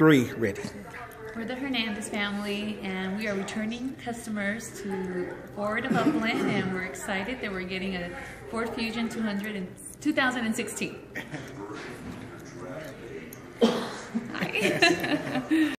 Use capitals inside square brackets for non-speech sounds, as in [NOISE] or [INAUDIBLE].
three ready. We're the Hernandez family, and we are returning customers to Ford of Upland, and we're excited that we're getting a Ford Fusion 200 in 2016. [LAUGHS] [LAUGHS]